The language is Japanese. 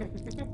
スタート!